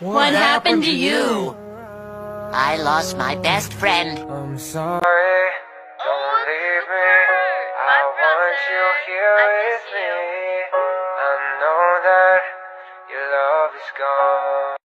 What happened to you? I lost my best friend. I'm sorry, don't leave me. I want you here with me. I know that your love is gone.